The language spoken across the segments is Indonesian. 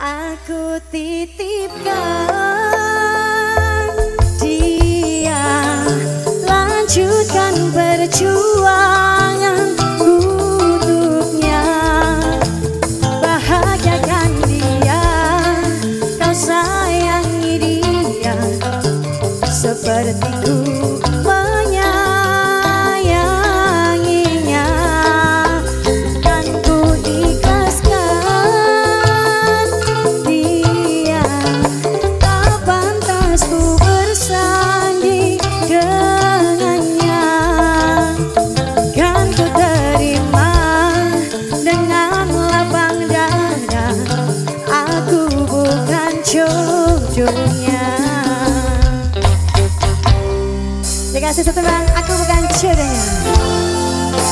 Aku titipkan dia lanjutkan perjuangan untuknya bahagiakan dia kau sayangi dia. Sepertiku jodohnya Dikasih setengah aku bukan jodohnya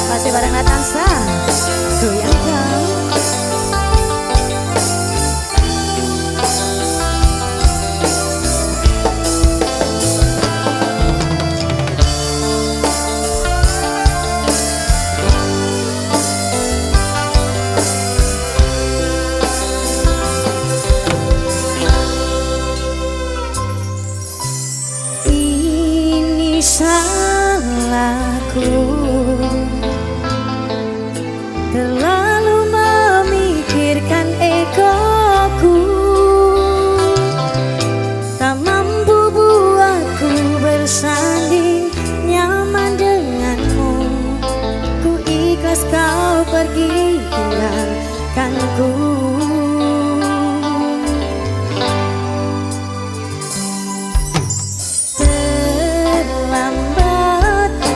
Masih bareng Natansa Goyang tinggalkanku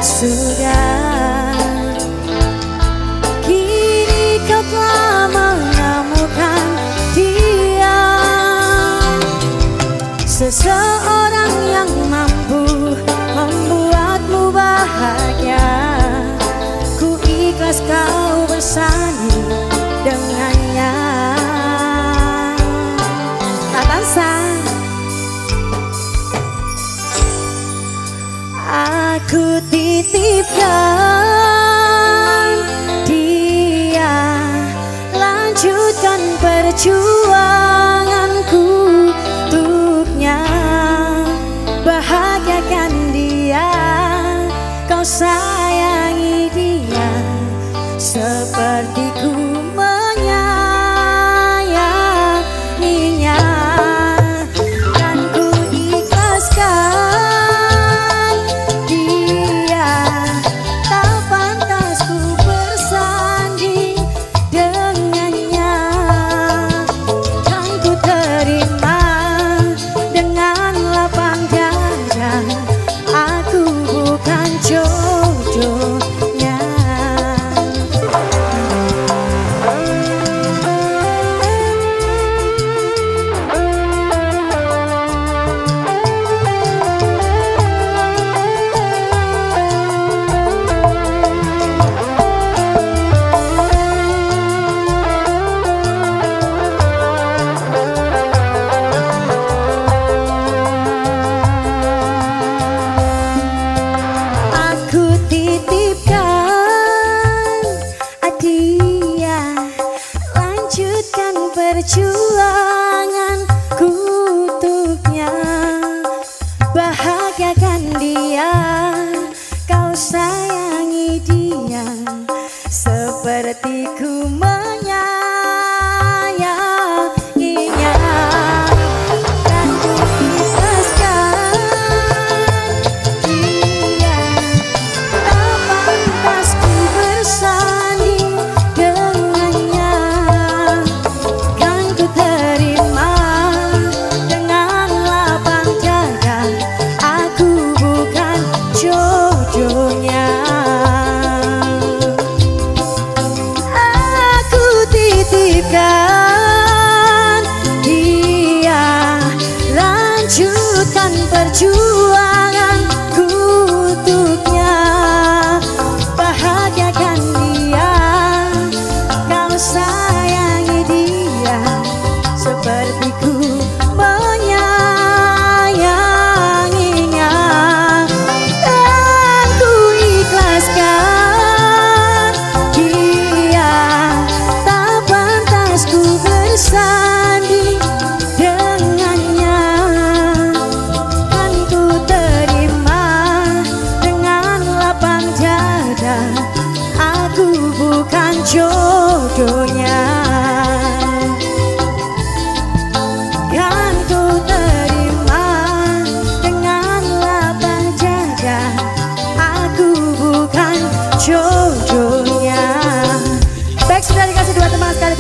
sudah. Kini kau telah menemukan dia. Seseorang yang mampu membuatmu bahagia. Ku ikhlas kau bersanding Kau sayangi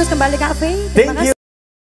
Kembali kafe. Thank you.